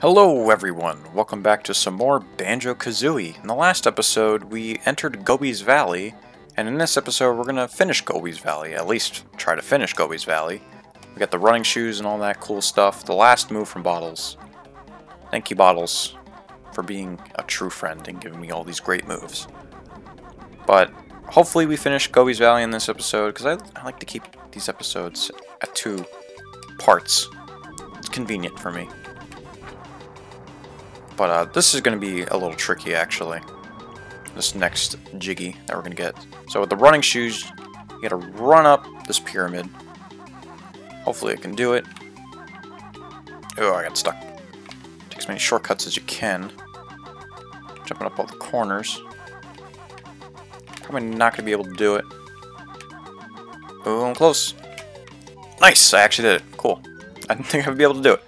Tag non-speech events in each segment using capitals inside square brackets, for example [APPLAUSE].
Hello everyone, welcome back to some more Banjo-Kazooie. In the last episode, we entered Gobi's Valley, and in this episode we're gonna finish Gobi's Valley, at least try to finish Gobi's Valley. We got the running shoes and all that cool stuff, the last move from Bottles. Thank you Bottles for being a true friend and giving me all these great moves. But hopefully we finish Gobi's Valley in this episode, because I, I like to keep these episodes at two parts. It's convenient for me. But uh, this is going to be a little tricky, actually. This next Jiggy that we're going to get. So with the running shoes, you got to run up this pyramid. Hopefully I can do it. Oh, I got stuck. Take as many shortcuts as you can. Jumping up all the corners. Probably not going to be able to do it. Oh, I'm close. Nice, I actually did it. Cool. I didn't think I'd be able to do it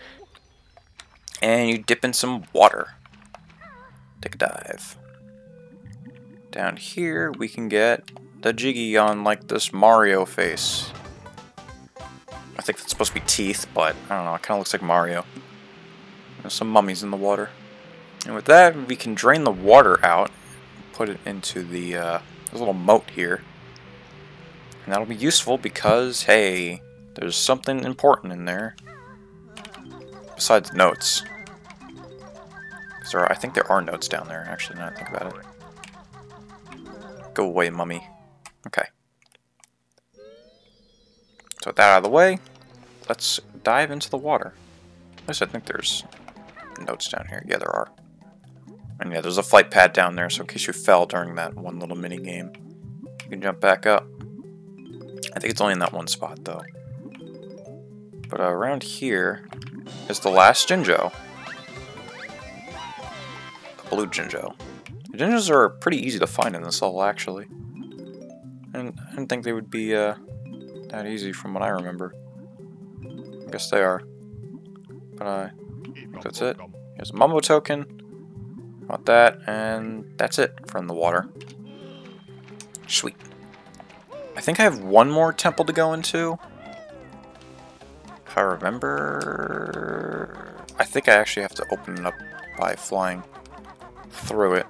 and you dip in some water. Take a dive. Down here, we can get the Jiggy on like this Mario face. I think that's supposed to be teeth, but I don't know, it kind of looks like Mario. There's some mummies in the water. And with that, we can drain the water out, put it into the uh, little moat here. And that'll be useful because, hey, there's something important in there. Besides notes. Are, I think there are notes down there, actually, now I think about it. Go away, mummy. Okay. So with that out of the way, let's dive into the water. At least I think there's notes down here. Yeah, there are. And yeah, there's a flight pad down there, so in case you fell during that one little mini game, you can jump back up. I think it's only in that one spot, though. But uh, around here is the last Jinjo. The blue Jinjo. The Jinjos are pretty easy to find in this level, actually. And I didn't think they would be uh, that easy from what I remember. I guess they are. But uh, that's it. Here's a Mumbo token. Want that, and that's it from the water. Sweet. I think I have one more temple to go into. I remember... I think I actually have to open it up by flying through it.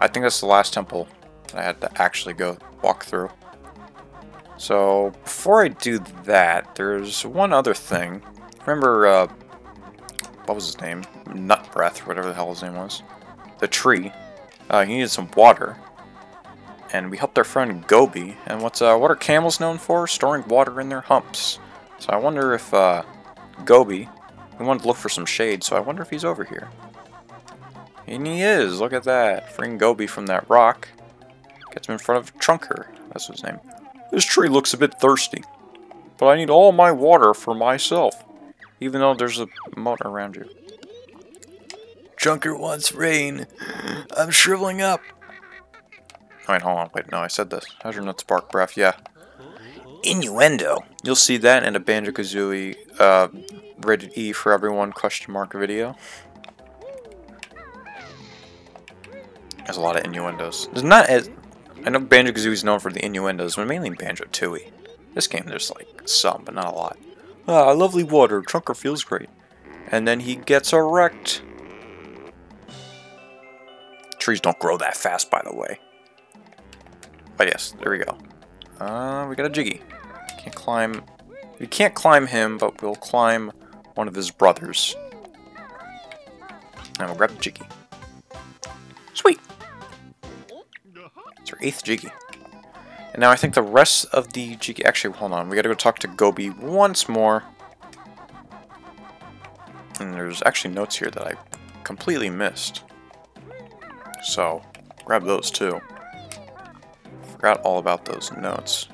I think that's the last temple I had to actually go walk through. So, before I do that, there's one other thing. Remember, uh, what was his name? Nut Breath, whatever the hell his name was. The tree. Uh, he needed some water. And we helped our friend Gobi. And what's, uh, what are camels known for? Storing water in their humps. So I wonder if uh, Gobi, we wanted to look for some shade, so I wonder if he's over here. And he is, look at that. Freeing Gobi from that rock. Gets him in front of Trunker, that's his name. This tree looks a bit thirsty, but I need all my water for myself, even though there's a moat around you. Trunker wants rain. I'm shriveling up. Wait, hold on, wait, no, I said this. How's your nut bark, breath? Yeah, Innuendo. You'll see that in a Banjo-Kazooie uh, rated E for everyone question mark video. There's a lot of innuendos. There's not as... I know Banjo-Kazooie is known for the innuendos, but mainly Banjo-Tooie. This game, there's like some, but not a lot. Ah, lovely water. Trunker feels great. And then he gets erect. Trees don't grow that fast, by the way. But yes, there we go. Uh, we got a Jiggy. Can't climb... We can't climb him, but we'll climb one of his brothers. And we'll grab the Jiggy. Sweet! It's our eighth Jiggy. And now I think the rest of the Jiggy... Actually, hold on. We gotta go talk to Gobi once more. And there's actually notes here that I completely missed. So, grab those too. Forgot all about those notes.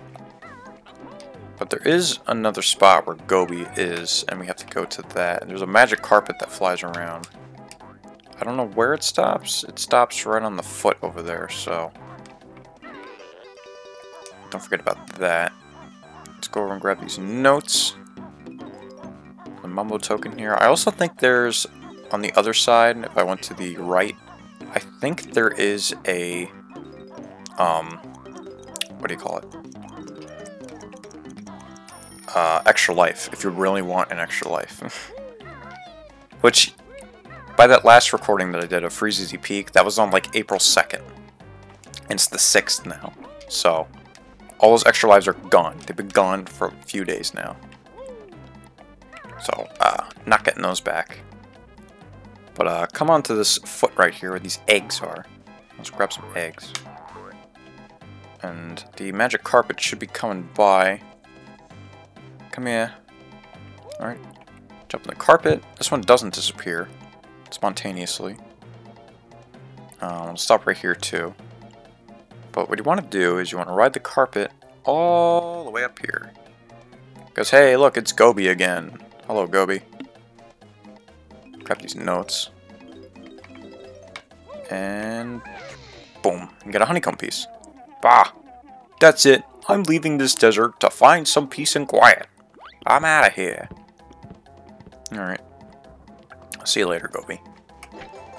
But there is another spot where Gobi is, and we have to go to that. There's a magic carpet that flies around. I don't know where it stops. It stops right on the foot over there, so... Don't forget about that. Let's go over and grab these notes. The Mumbo token here. I also think there's, on the other side, if I went to the right, I think there is a, um, what do you call it? Uh, extra life if you really want an extra life. [LAUGHS] Which, by that last recording that I did of Freezy Peak, that was on like April 2nd. And it's the 6th now. So, all those extra lives are gone. They've been gone for a few days now. So, uh, not getting those back. But uh, come on to this foot right here where these eggs are. Let's grab some eggs. And the magic carpet should be coming by. Come here. Alright. Jump in the carpet. This one doesn't disappear spontaneously. Um, stop right here too. But what you want to do is you want to ride the carpet all the way up here. Because hey, look, it's Gobi again. Hello, Gobi. Grab these notes. And boom, And get a honeycomb piece. Bah! That's it. I'm leaving this desert to find some peace and quiet. I'm out of here. Alright. See you later, Gobi.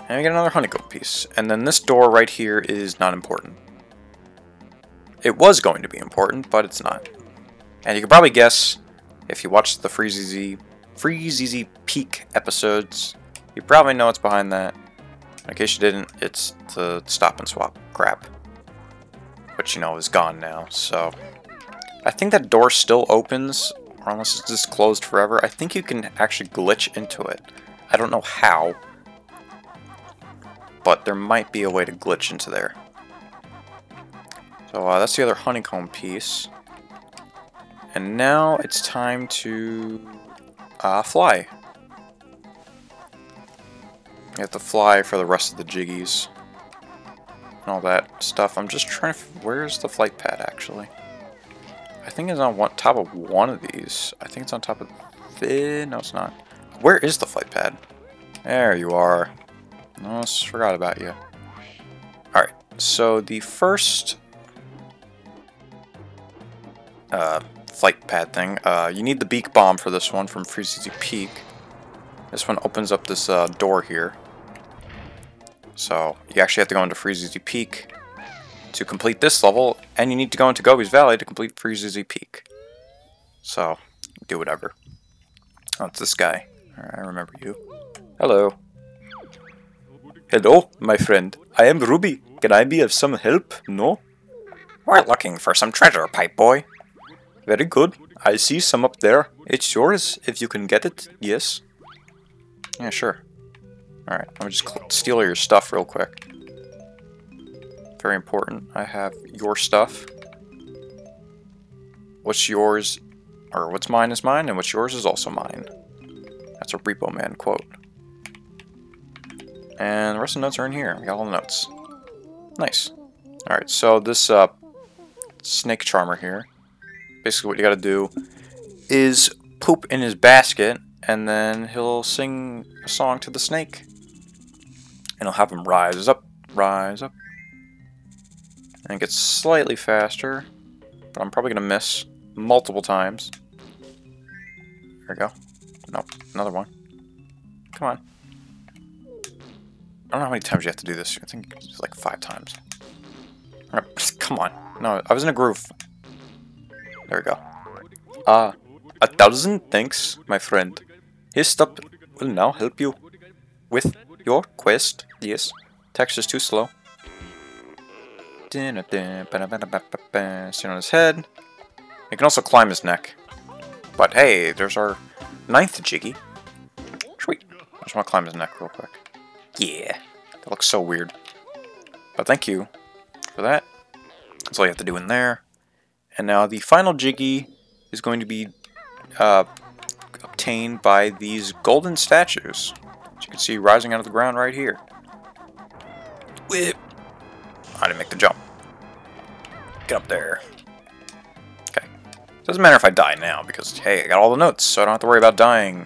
And we get another honeycomb piece. And then this door right here is not important. It was going to be important, but it's not. And you can probably guess, if you watched the Freezy Freezy Peak episodes, you probably know what's behind that. In case you didn't, it's the stop and swap crap. Which, you know, is gone now, so... I think that door still opens, unless it's just closed forever. I think you can actually glitch into it. I don't know how, but there might be a way to glitch into there. So uh, that's the other honeycomb piece. And now it's time to uh, fly. You have to fly for the rest of the jiggies. And all that stuff. I'm just trying to... Where's the flight pad, actually? I think it's on one, top of one of these. I think it's on top of... The, no, it's not. Where is the flight pad? There you are. Almost forgot about you. Alright, so the first uh, flight pad thing, uh, you need the beak bomb for this one from Freezy Peak. This one opens up this uh, door here. So you actually have to go into Freezy Peak to complete this level, and you need to go into Gobi's Valley to complete Freezy Peak. So, do whatever. Oh, it's this guy. I remember you. Hello. Hello, my friend. I am Rubee. Can I be of some help? No? We're looking for some treasure, pipe boy. Very good. I see some up there. It's yours if you can get it. Yes. Yeah, sure. Alright, me just steal your stuff real quick. Very important. I have your stuff. What's yours, or what's mine is mine, and what's yours is also mine. That's a Repo Man quote. And the rest of the notes are in here. We got all the notes. Nice. Alright, so this uh, snake charmer here, basically what you gotta do is poop in his basket, and then he'll sing a song to the snake. And he'll have him rise up, rise up. And it gets slightly faster, but I'm probably gonna miss multiple times. There we go. Nope, another one. Come on. I don't know how many times you have to do this. I think it's like five times. [LAUGHS] Come on. No, I was in a groove. There we go. Ah, uh, a thousand thanks, my friend. Histup will now help you with your quest. Yes. Text is too slow. Sit on his head. You can also climb his neck. But hey, there's our ninth Jiggy. Sweet. I just want to climb his neck real quick. Yeah. That looks so weird. But thank you for that. That's all you have to do in there. And now the final Jiggy is going to be uh, obtained by these golden statues. As you can see rising out of the ground right here. Whip. I didn't make the jump. Get up there. Okay. Doesn't matter if I die now, because, hey, I got all the notes, so I don't have to worry about dying.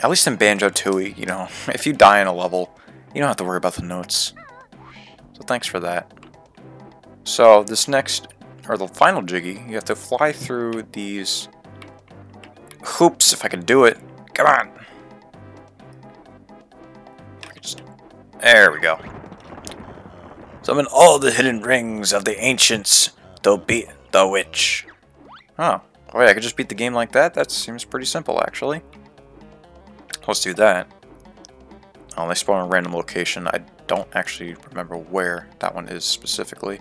At least in Banjo-Tooie, you know, [LAUGHS] if you die in a level, you don't have to worry about the notes. So thanks for that. So this next, or the final Jiggy, you have to fly through these hoops, if I can do it. Come on! Just, there we go. Summon all the hidden rings of the ancients, to beat the witch. Oh, wait, I could just beat the game like that? That seems pretty simple, actually. Let's do that. Oh, they spawn in a random location. I don't actually remember where that one is specifically.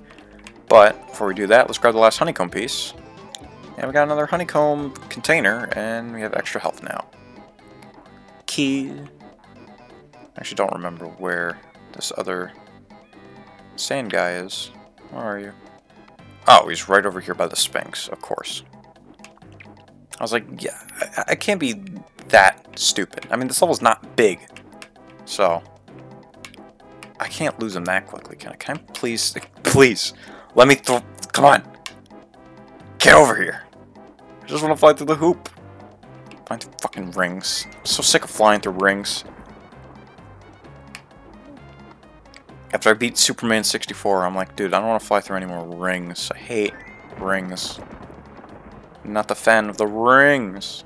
But before we do that, let's grab the last honeycomb piece. And we got another honeycomb container, and we have extra health now. Key. I actually don't remember where this other sand guy is. Where are you? Oh, he's right over here by the Sphinx, of course. I was like, yeah, I, I can't be that stupid. I mean, this level's not big, so I can't lose him that quickly. Can I? Can I please, please, let me throw? Come on, get over here. I just want to fly through the hoop. Flying through fucking rings. I'm so sick of flying through rings. After I beat Superman 64, I'm like, dude, I don't want to fly through any more rings. I hate rings. I'm not the fan of the rings.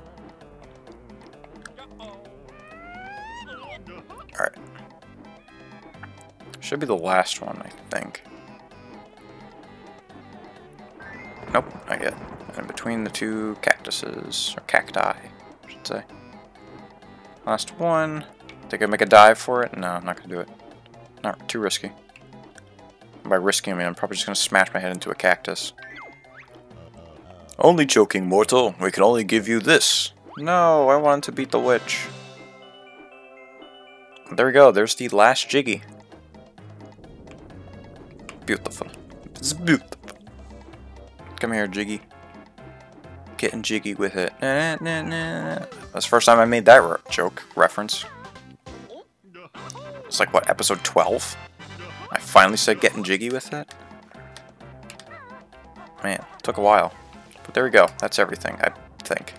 Alright. Should be the last one, I think. Nope, not yet. And between the two cactuses, or cacti, I should say. Last one. Think I'd make a dive for it? No, I'm not gonna do it. Not too risky. By risking, I mean I'm probably just gonna smash my head into a cactus. Only joking, mortal. We can only give you this. No, I wanted to beat the witch. There we go, there's the last Jiggy. Beautiful. It's beautiful. Come here, Jiggy. Getting jiggy with it. Nah, nah, nah. That's the first time I made that re joke reference. It's like, what, episode 12? I finally said getting jiggy with it? Man, took a while. But there we go. That's everything, I think.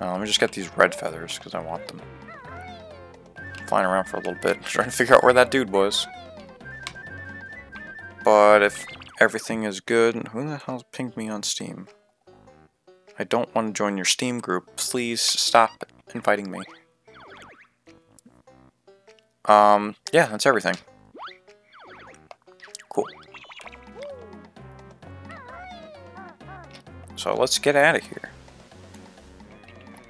Uh, let me just get these red feathers, because I want them. Flying around for a little bit, [LAUGHS] trying to figure out where that dude was. But if everything is good, who the hell pinged me on Steam? I don't want to join your Steam group. Please stop inviting me. Um, yeah, that's everything. Cool. So let's get out of here.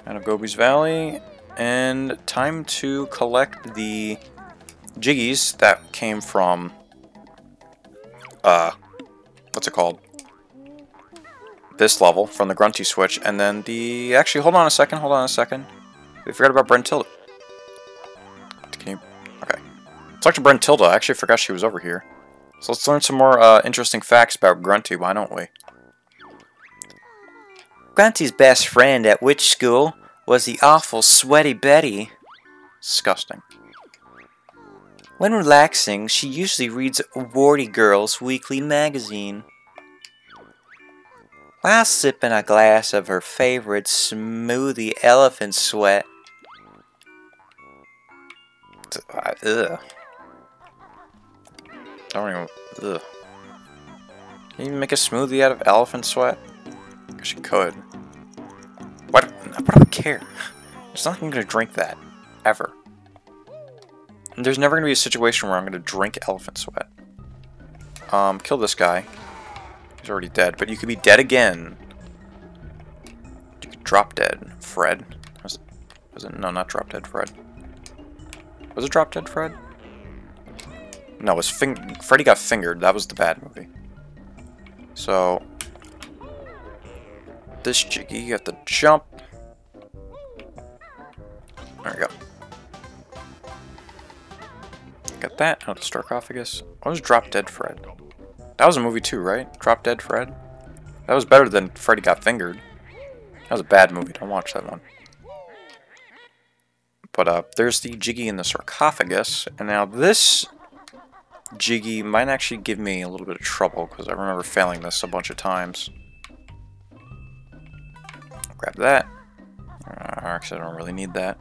Out of Gobi's Valley, and time to collect the jiggies that came from, uh, what's it called? This level, from the Grunty Switch, and then the, actually, hold on a second, hold on a second. We forgot about Brentilda. Talk to Brentilda, I actually forgot she was over here. So let's learn some more uh, interesting facts about Grunty, why don't we? Grunty's best friend at witch school was the awful Sweaty Betty. Disgusting. When relaxing, she usually reads Warty Girl's weekly magazine. While sipping a glass of her favorite smoothie elephant sweat. Uh, ugh. I don't even. Ugh. Can you make a smoothie out of elephant sweat? I guess you could. What? I care? There's nothing gonna drink that. Ever. And there's never gonna be a situation where I'm gonna drink elephant sweat. Um, kill this guy. He's already dead, but you could be dead again. You could drop dead, Fred. Was it, was it? No, not drop dead, Fred. Was it drop dead, Fred? No, it was fing Freddy got fingered. That was the bad movie. So, this jiggy, you have to jump. There we go. Got that. Out of sarcophagus. What was Drop Dead Fred? That was a movie too, right? Drop Dead Fred? That was better than Freddy Got Fingered. That was a bad movie. Don't watch that one. But uh, there's the Jiggy in the sarcophagus. And now this Jiggy might actually give me a little bit of trouble because I remember failing this a bunch of times. Grab that. Uh, actually, I don't really need that.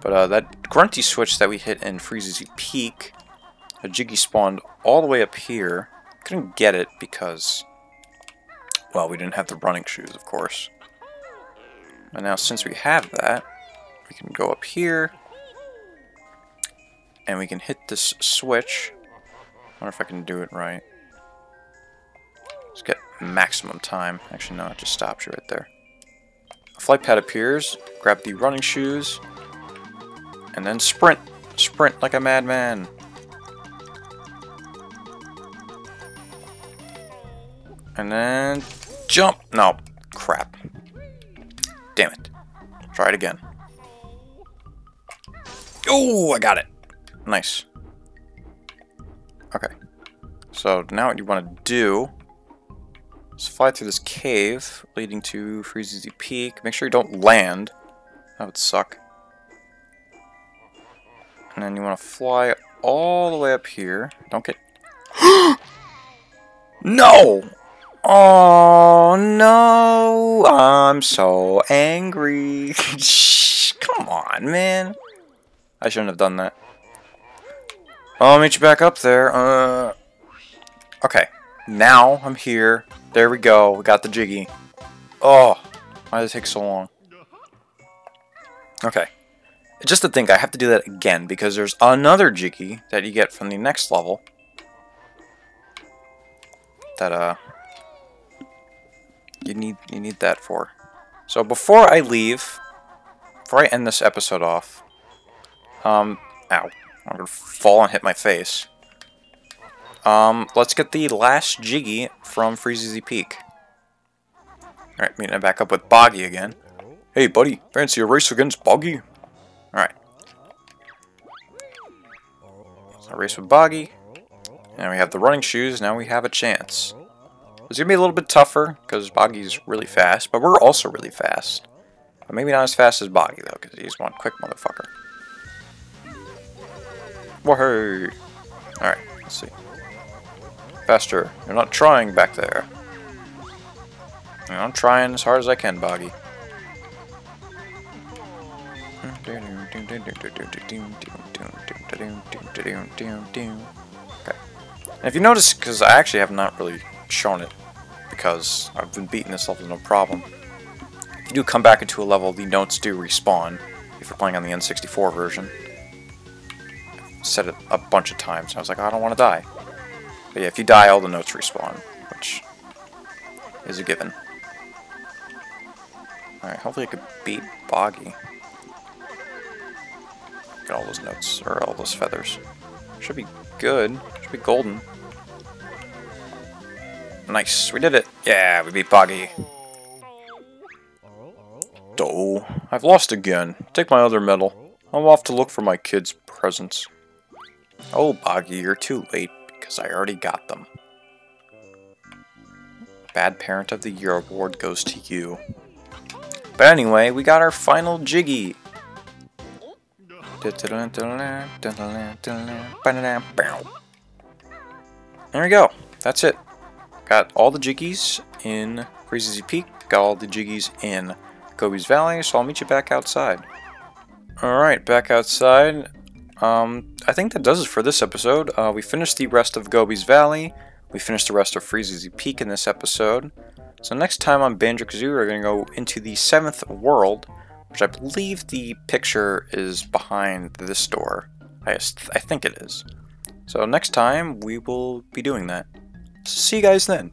But uh, that Grunty switch that we hit in Freezy Peak, a Jiggy spawned all the way up here. Couldn't get it because, well, we didn't have the running shoes, of course. And now since we have that, we can go up here, and we can hit this switch. I wonder if I can do it right. Let's get maximum time. Actually, no, it just stops you right there. A flight pad appears, grab the running shoes, and then sprint. Sprint like a madman. And then jump. No, crap. Damn it. Try it again. Oh, I got it. Nice. Okay. So now what you want to do is fly through this cave leading to Freezy Peak. Make sure you don't land. That would suck. And then you want to fly all the way up here. Don't get... [GASPS] no! Oh, no! I'm so angry. [LAUGHS] Come on, man. I shouldn't have done that. I'll meet you back up there. Uh, okay. Now I'm here. There we go. We got the Jiggy. Oh, why did it take so long? Okay. Just to think, I have to do that again because there's another Jiggy that you get from the next level. That, uh, you need you need that for. So before I leave, before I end this episode off, um, ow, I'm gonna fall and hit my face. Um, let's get the last Jiggy from Freezy Peak. Alright, meeting back up with Boggy again. Hey buddy, fancy a race against Boggy? Alright. So race with Boggy. And we have the running shoes, now we have a chance. It's to be a little bit tougher because Boggy's really fast, but we're also really fast. But maybe not as fast as Boggy, though, because he's one quick motherfucker. Whoa! Alright, let's see. Faster. You're not trying back there. I'm trying as hard as I can, Boggy. Okay. And if you notice, because I actually have not really shown it because I've been beating this level no problem. If you do come back into a level, the notes do respawn if you're playing on the N64 version. Said it a bunch of times. I was like, I don't want to die. But yeah, if you die, all the notes respawn, which is a given. Alright, hopefully I could beat Boggy. Get all those notes, or all those feathers. Should be good. Should be golden. Nice, we did it. Yeah, we beat Boggy. Oh, I've lost again. Take my other medal. I'm off to look for my kids' presents. Oh, Boggy, you're too late, because I already got them. Bad Parent of the Year award goes to you. But anyway, we got our final Jiggy. There we go. That's it. Got all the Jiggies in Freezy Peak, got all the Jiggies in Gobi's Valley, so I'll meet you back outside. Alright, back outside. Um, I think that does it for this episode. Uh, we finished the rest of Gobi's Valley. We finished the rest of Freezy Peak in this episode. So next time on Banjo-Kazooie, we're going to go into the 7th world, which I believe the picture is behind this door. I, I think it is. So next time, we will be doing that. See you guys then.